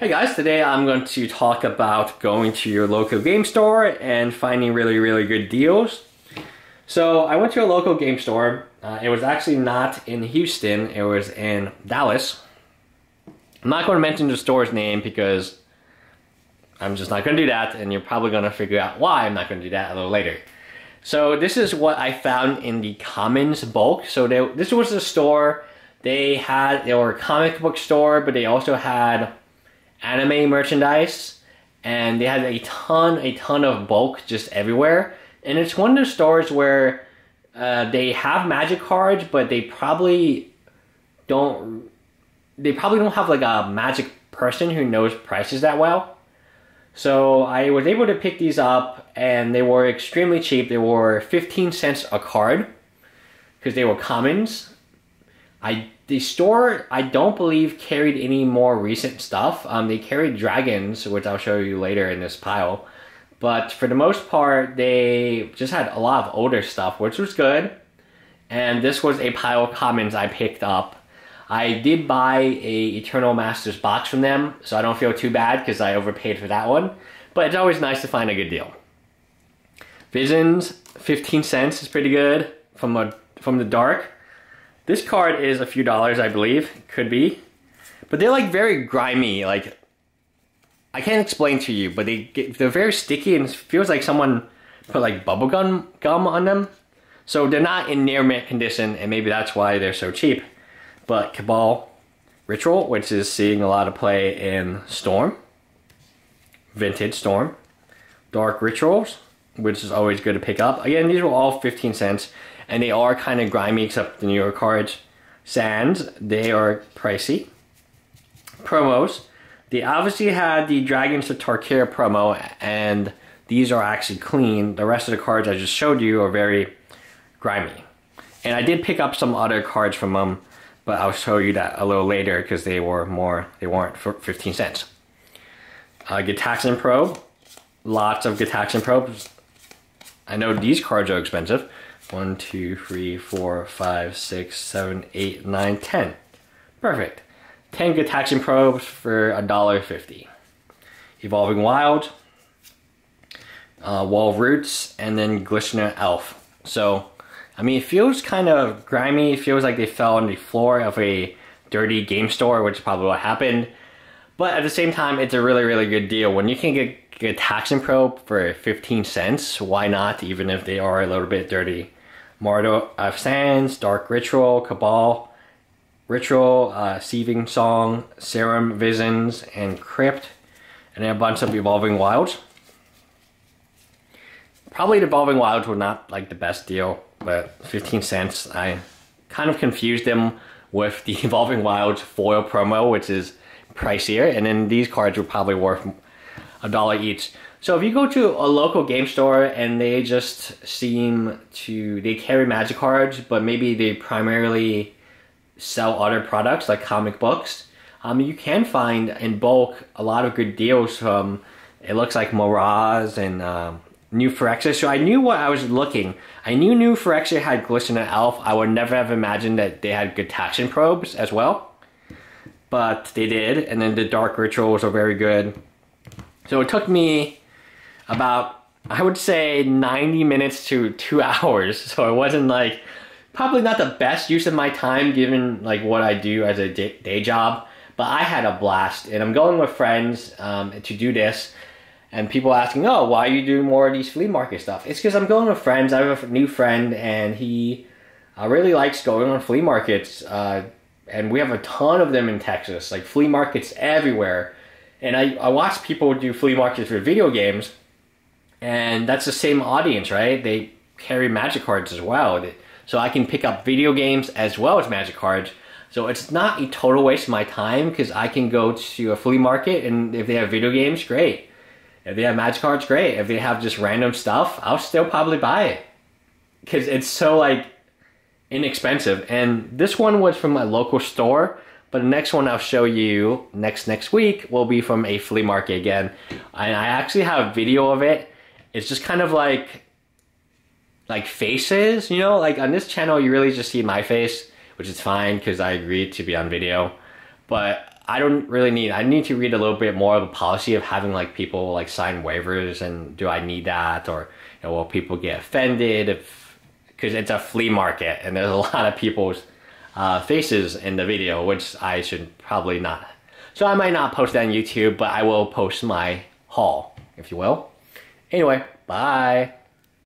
Hey guys, today I'm going to talk about going to your local game store and finding really, really good deals. So I went to a local game store. Uh, it was actually not in Houston, it was in Dallas. I'm not going to mention the store's name because I'm just not going to do that and you're probably going to figure out why I'm not going to do that a little later. So this is what I found in the Commons bulk. So they, this was the store. They had, they were a comic book store, but they also had anime merchandise and they had a ton, a ton of bulk just everywhere. And it's one of those stores where uh, they have magic cards, but they probably don't. They probably don't have like a magic person who knows prices that well. So I was able to pick these up, and they were extremely cheap. They were 15 cents a card because they were commons. I the store I don't believe carried any more recent stuff. Um, they carried dragons, which I'll show you later in this pile. But for the most part, they just had a lot of older stuff, which was good. And this was a pile of commons I picked up. I did buy a Eternal Masters box from them, so I don't feel too bad because I overpaid for that one. But it's always nice to find a good deal. Visions, 15 cents is pretty good from a, from the dark. This card is a few dollars, I believe. Could be. But they're like very grimy. Like, I can't explain to you, but they get, they're very sticky and it feels like someone put like bubblegum gum on them. So they're not in near mint condition, and maybe that's why they're so cheap. But Cabal Ritual, which is seeing a lot of play in Storm, Vintage Storm, Dark Rituals, which is always good to pick up. Again, these were all 15 cents and they are kind of grimy except the New York cards. Sands, they are pricey. Promos, they obviously had the Dragons of Tarkir promo, and these are actually clean. The rest of the cards I just showed you are very grimy. And I did pick up some other cards from them, but I'll show you that a little later because they were more, they weren't for 15 cents. Uh, Gitaxian Probe, lots of Gitaxian Probes. I know these cards are expensive, one, two, three, four, five, six, seven, eight, nine, ten. Perfect. 10 Gitaxian probes for a dollar fifty. Evolving Wild, uh, Wall Roots, and then Glistener Elf. So, I mean, it feels kind of grimy. It feels like they fell on the floor of a dirty game store, which is probably what happened. But at the same time, it's a really, really good deal. When you can get, Gitaxian Probe for 15 cents, why not, even if they are a little bit dirty? Mardo of Sands, Dark Ritual, Cabal, Ritual, uh, Seething Song, Serum Visions, and Crypt, and then a bunch of Evolving Wilds. Probably the Evolving Wilds were not like the best deal, but 15 cents. I kind of confused them with the Evolving Wilds foil promo, which is pricier, and then these cards were probably worth a dollar each. So if you go to a local game store and they just seem to, they carry magic cards, but maybe they primarily sell other products like comic books, um, you can find in bulk a lot of good deals from, it looks like Mirage and um, New Phyrexia. So I knew what I was looking. I knew New Phyrexia had Glistener Elf. I would never have imagined that they had Gitaxian probes as well. But they did, and then the Dark Rituals are very good. So it took me about, I would say 90 minutes to two hours. So it wasn't like, probably not the best use of my time given like what I do as a day, job. But I had a blast and I'm going with friends um, to do this. And people asking, oh, why are you doing more of these flea market stuff? It's because I'm going with friends. I have a new friend and he uh, really likes going on flea markets. Uh, and we have a ton of them in Texas, like flea markets everywhere. And I, I watch people do flea markets for video games and that's the same audience, right? They carry magic cards as well. So I can pick up video games as well as magic cards. So it's not a total waste of my time because I can go to a flea market and if they have video games, great. If they have magic cards, great. If they have just random stuff, I'll still probably buy it. Because it's so like inexpensive. And this one was from my local store. But the next one I'll show you next next week will be from a flea market again. And I actually have a video of it it's just kind of like like faces, you know? Like on this channel, you really just see my face, which is fine because I agreed to be on video. But I don't really need. I need to read a little bit more of the policy of having like people like sign waivers, and do I need that, or you know, will people get offended if because it's a flea market and there's a lot of people's uh, faces in the video, which I should probably not. So I might not post that on YouTube, but I will post my haul, if you will. Anyway, bye.